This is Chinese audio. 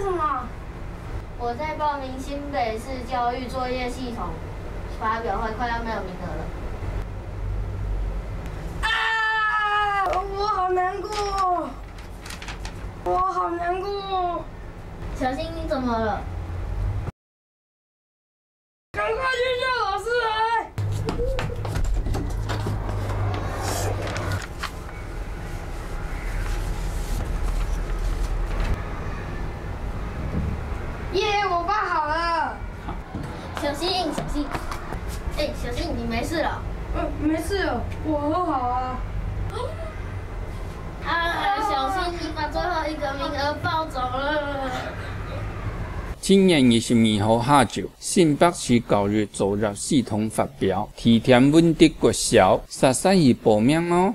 什么？我在报名新北市教育作业系统，发表会快要没有名额了。啊！我好难过，我好难过。小新，你怎么了？赶快去！耶！我办好了，小心，小心！哎，小心，你没事了。嗯，没事了，我很好啊。啊，小心，你把最后一个名额抱走了。今年二十二号下昼，新北市教育组织系统发表，提前稳定国小，十三日报名哦。